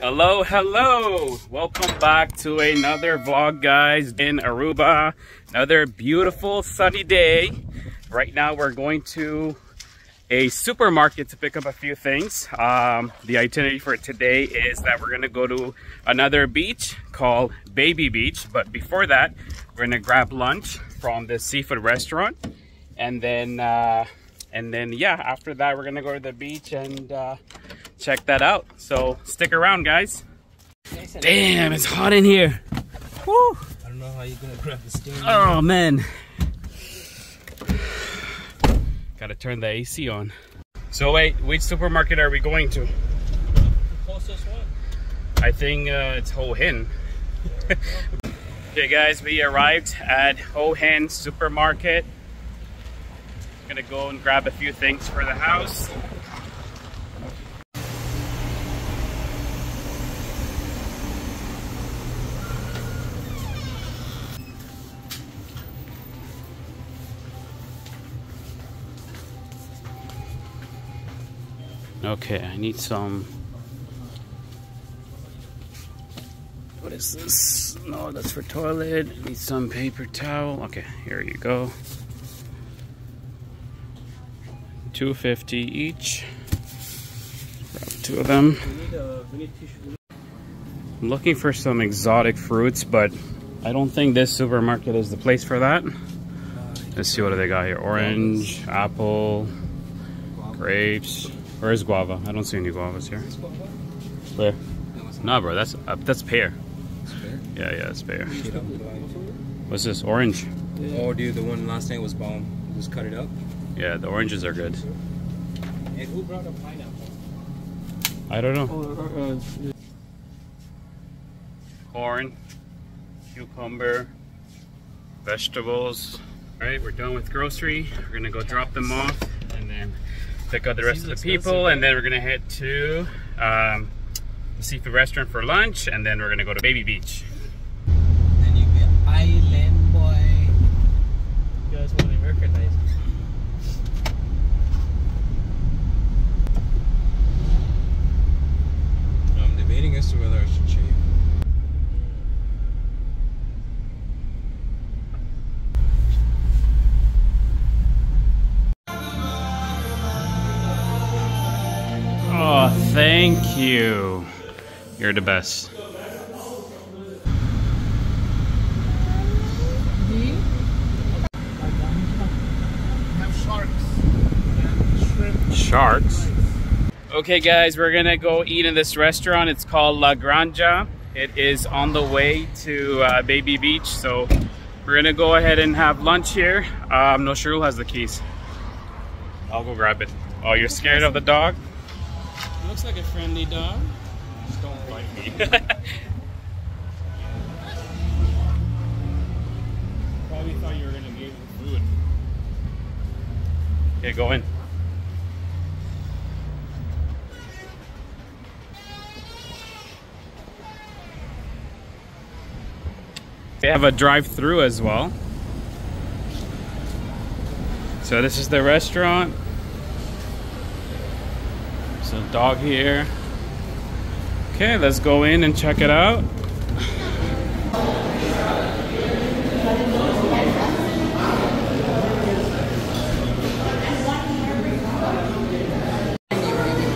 Hello, hello! Welcome back to another vlog, guys, in Aruba. Another beautiful sunny day. Right now, we're going to a supermarket to pick up a few things. Um, the itinerary for today is that we're gonna go to another beach called Baby Beach. But before that, we're gonna grab lunch from the seafood restaurant. And then, uh, and then yeah, after that, we're gonna go to the beach and uh, check that out. So stick around, guys. Damn, it's hot in here. Woo! I don't know how you're gonna grab the steering. Oh man. Gotta turn the AC on. So wait, which supermarket are we going to? The closest one. I think uh, it's Ho Hin. okay guys, we arrived at Ho Hin Supermarket. Gonna go and grab a few things for the house. Okay, I need some. What is this? No, that's for toilet. I need some paper towel. Okay, here you go. 250 each. Grab two of them. I'm looking for some exotic fruits, but I don't think this supermarket is the place for that. Let's see what do they got here. Orange, apple, grapes. Where's guava? I don't see any guavas here. Where? Nah, bro, that's uh, that's pear. Yeah, yeah, it's pear. What's this? Orange. Oh, dude, the one last night was bomb. Just cut it up. Yeah, the oranges are good. And who brought a pineapple? I don't know. Oh, Corn, cucumber, vegetables. All right, we're done with grocery. We're gonna go drop them off and then pick up the rest of the people, and then we're gonna head to um, the seafood restaurant for lunch, and then we're gonna go to Baby Beach. Then you be island boy. You guys want to recognize I'm debating as to whether I should thank you. You're the best. sharks. Okay, guys, we're gonna go eat in this restaurant. It's called La Granja. It is on the way to uh, Baby Beach, so we're gonna go ahead and have lunch here. Uh, I'm not sure who has the keys. I'll go grab it. Oh, you're scared of the dog? Looks like a friendly dog. Just don't bite me. Probably thought you were gonna give him food. okay, go in. They have a drive-through as well. So this is the restaurant. A dog here. Okay, let's go in and check it out.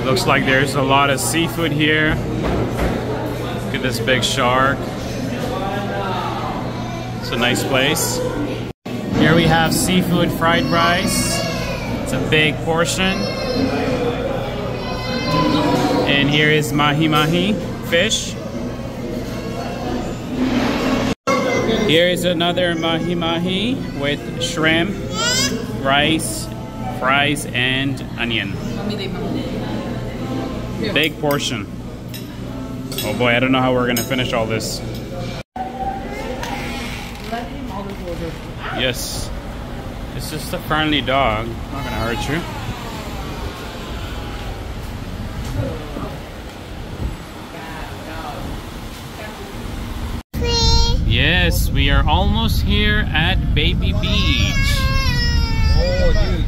Looks like there's a lot of seafood here. Look at this big shark. It's a nice place. Here we have seafood fried rice. It's a big portion. And here is mahi mahi fish. Here is another mahi mahi with shrimp, rice, fries, and onion. Big portion. Oh boy, I don't know how we're gonna finish all this. Yes. It's just a friendly dog. Not gonna hurt you. Yes, we are almost here at Baby Beach. Oh, dude.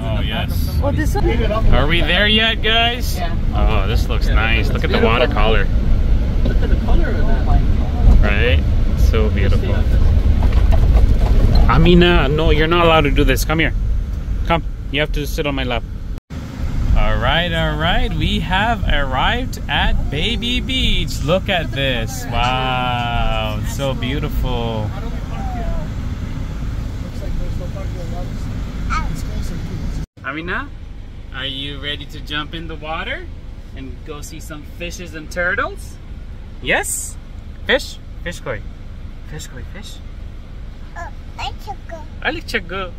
Oh, Oh? Are we there yet, guys? Oh, this looks nice. Look at the watercolor. Look at the color of that. Right? So beautiful. Amina, no, you're not allowed to do this. Come here. Come. You have to sit on my lap. Right, all right. We have arrived at Baby Beach. Look at this. Wow. It's so beautiful. Amina, are you ready to jump in the water and go see some fishes and turtles? Yes? Fish? Fish koi. Fish koi, fish. I like chago.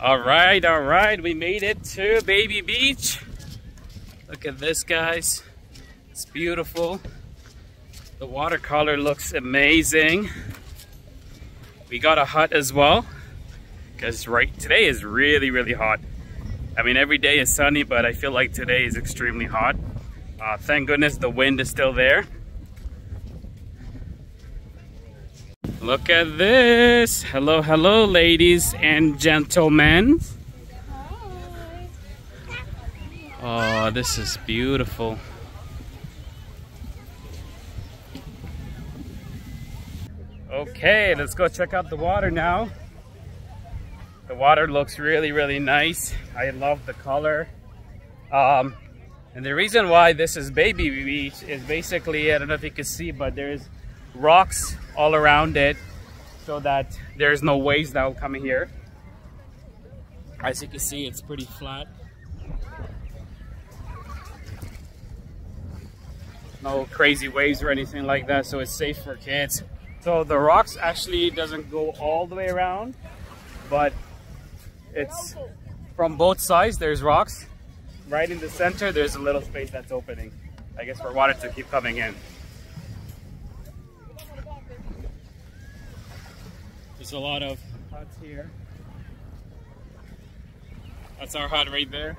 All right, all right. We made it to Baby Beach. Look at this, guys. It's beautiful. The watercolor looks amazing. We got a hut as well because right today is really, really hot. I mean, every day is sunny, but I feel like today is extremely hot. Uh, thank goodness the wind is still there. Look at this. Hello, hello, ladies and gentlemen. Oh, this is beautiful. Okay, let's go check out the water now. The water looks really, really nice. I love the color. Um, and the reason why this is Baby Beach is basically, I don't know if you can see, but there's rocks all around it so that there's no waves that will come in here. As you can see, it's pretty flat. No crazy waves or anything like that, so it's safe for kids. So the rocks actually doesn't go all the way around, but it's from both sides, there's rocks. Right in the center, there's a little space that's opening. I guess for water to keep coming in. There's a lot of huts here. That's our hut right there.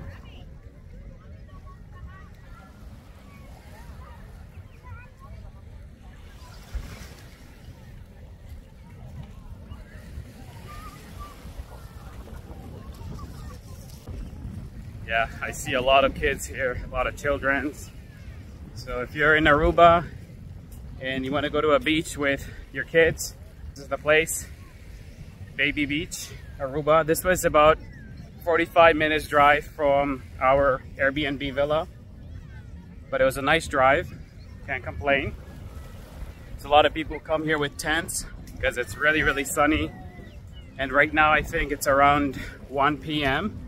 Yeah, I see a lot of kids here, a lot of children. So if you're in Aruba and you want to go to a beach with your kids, this is the place. Baby Beach, Aruba. This was about 45 minutes drive from our Airbnb villa. But it was a nice drive, can't complain. There's a lot of people come here with tents because it's really, really sunny. And right now I think it's around 1 p.m.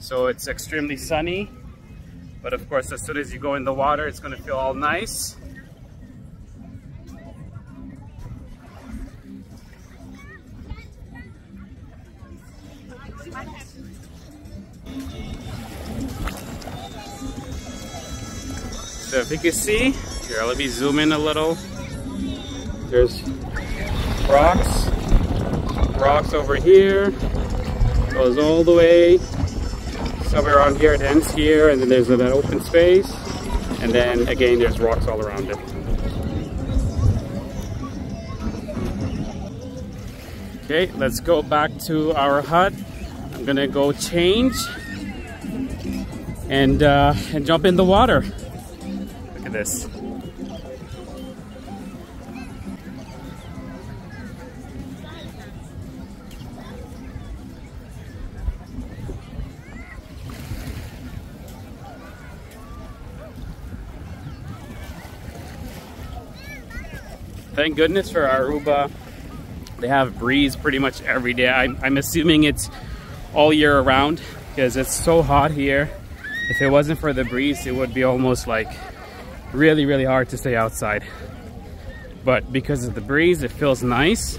So it's extremely sunny. But of course, as soon as you go in the water, it's gonna feel all nice. So if you can see, here, let me zoom in a little. There's rocks, rocks over here, goes all the way somewhere around here, it ends here, and then there's that open space, and then again there's rocks all around it. Okay, let's go back to our hut. I'm gonna go change and uh, and jump in the water. Look at this. Thank goodness for Aruba. They have breeze pretty much every day. I'm, I'm assuming it's all year around because it's so hot here. If it wasn't for the breeze, it would be almost like really, really hard to stay outside. But because of the breeze, it feels nice.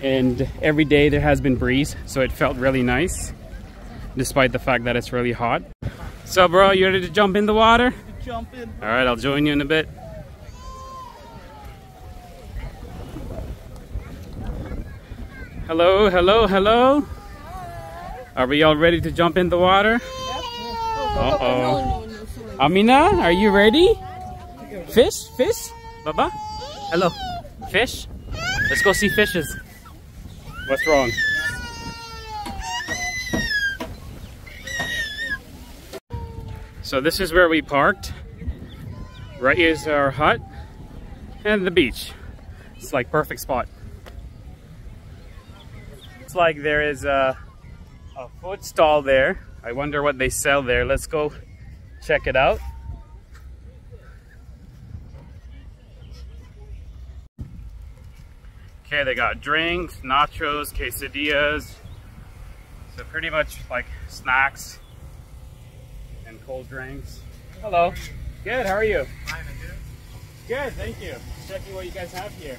And every day there has been breeze, so it felt really nice, despite the fact that it's really hot. So bro, you ready to jump in the water? Jump in. All right, I'll join you in a bit. Hello, hello, hello. Are we all ready to jump in the water? Uh-oh. Amina, are you ready? Fish, fish, Baba? Hello. Fish? Let's go see fishes. What's wrong? So this is where we parked. Right is our hut and the beach. It's like perfect spot. It's like there is a, a food stall there. I wonder what they sell there. Let's go check it out. Okay, they got drinks, nachos, quesadillas. So pretty much like snacks and cold drinks. Hello. Good, how are you? Fine, you? Good, thank you. Checking what you guys have here.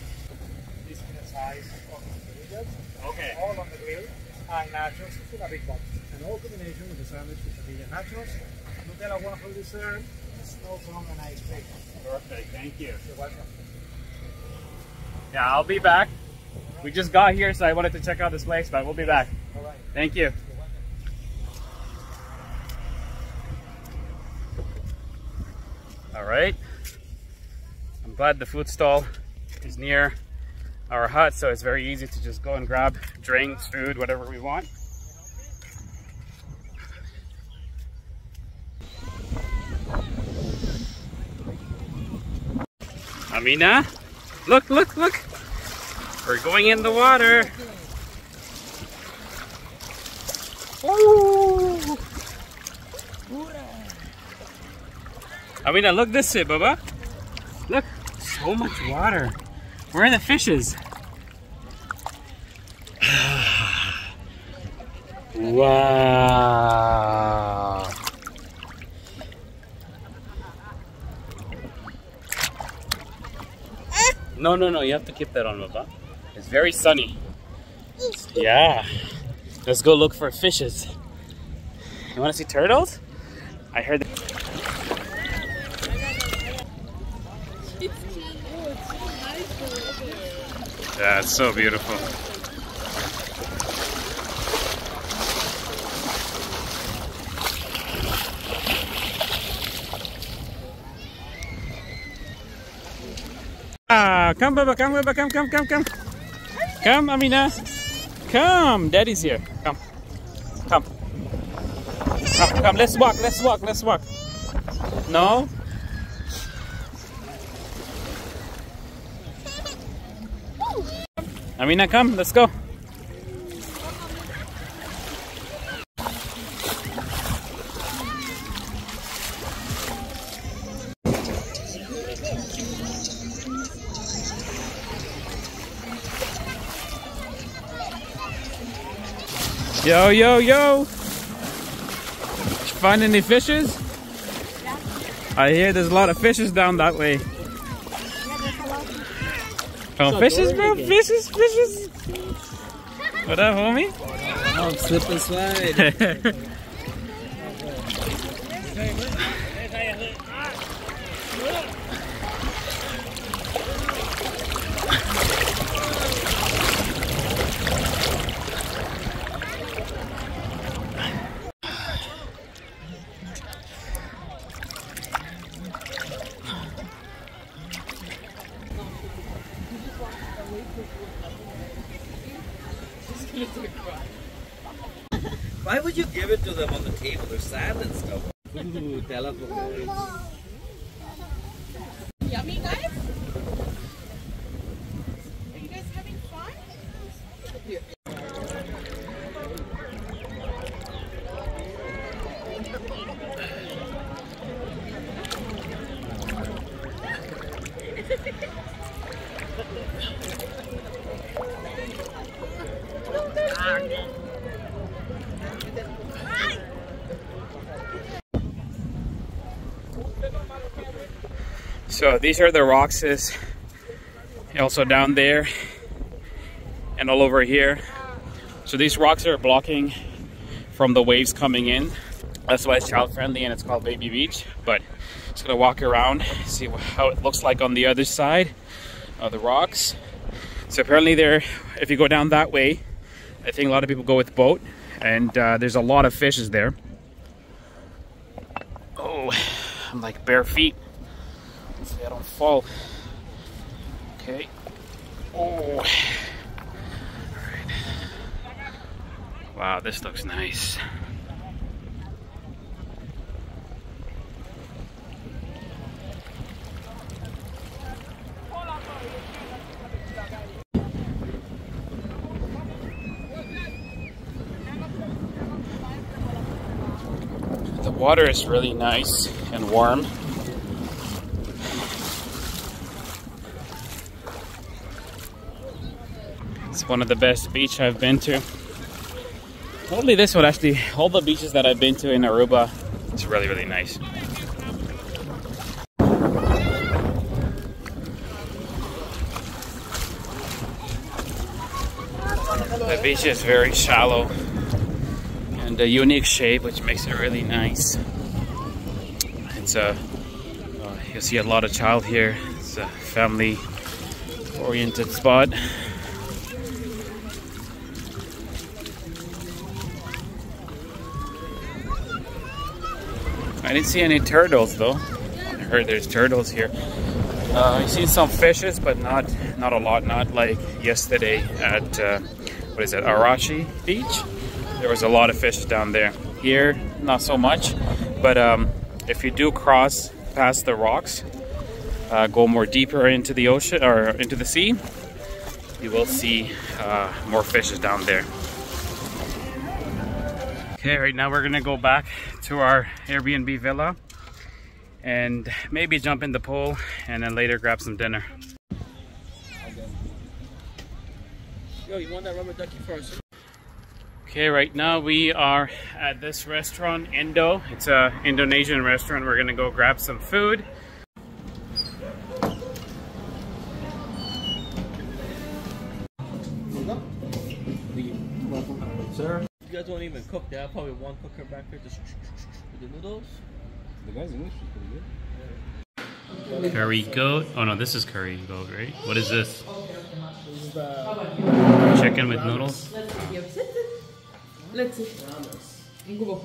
This is the size of the quesadillas. Okay. All on the grill. And nachos in a big box. And all combination with the sandwich, quesadilla, nachos, Nutella waffle dessert, snow cone, and ice cream. Perfect, thank you. You're welcome. Yeah, I'll be back. We just got here, so I wanted to check out this place, but we'll be back. All right. Thank you. All right. I'm glad the food stall is near our hut, so it's very easy to just go and grab drinks, food, whatever we want. Amina, look, look, look. We're going in the water. Ooh. Amina, look this way, Baba. Look, so much water. Where are the fishes? wow. No, no, no, you have to keep that on, Baba. It's very sunny. Yeah. Let's go look for fishes. You want to see turtles? I heard. Yeah, it's so beautiful. Ah, come, Baba, come, Baba, come, come, come, come. Come, Amina. Come, Daddy's here. Come. Come. Come, come, let's walk, let's walk, let's walk. No? Amina, come, let's go. Yo, yo, yo. Find any fishes? I hear there's a lot of fishes down that way. Oh, fishes, bro. Fishes, fishes. What up, homie? Oh, slip and slide. Why would you give it to them on the table? They're sad and stuff. Ooh, telephone. Yummy, guys? So these are the rocks also down there and all over here. So these rocks are blocking from the waves coming in. That's why it's child friendly and it's called Baby Beach. But just gonna walk around, see how it looks like on the other side of the rocks. So apparently there, if you go down that way, I think a lot of people go with boat and uh, there's a lot of fishes there. Oh, I'm like bare feet. Hopefully I don't fall. Okay. Oh. Wow, this looks nice. The water is really nice and warm. One of the best beach I've been to. Probably this one actually, all the beaches that I've been to in Aruba, it's really, really nice. The beach is very shallow and a unique shape which makes it really nice. It's a, uh, you'll see a lot of child here. It's a family oriented spot. I didn't see any turtles though. I heard there's turtles here. Uh, I've seen some fishes, but not not a lot. Not like yesterday at uh, what is it, Arashi Beach. There was a lot of fish down there. Here, not so much. But um, if you do cross past the rocks, uh, go more deeper into the ocean or into the sea, you will see uh, more fishes down there. Okay, right now we're gonna go back to our Airbnb villa and maybe jump in the pool and then later grab some dinner. Yo, you want that rubber ducky first? Okay, right now we are at this restaurant, Indo. It's a Indonesian restaurant. We're gonna go grab some food. Guys don't even cook. They have probably one cooker back there just with the noodles. The guy's English is pretty good. Curry goat. Oh no, this is curry goat, right? What is this? This is Chicken with noodles? Let's see. Ngubo.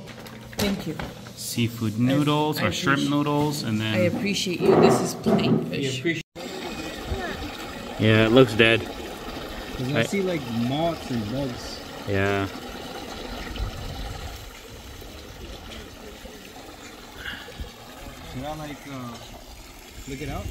Thank you. Seafood noodles I or shrimp noodles and then... I appreciate you. This is plain fish. Yeah, it looks dead. Cause I- I see like moths and bugs. Yeah. Should I like uh, look it out?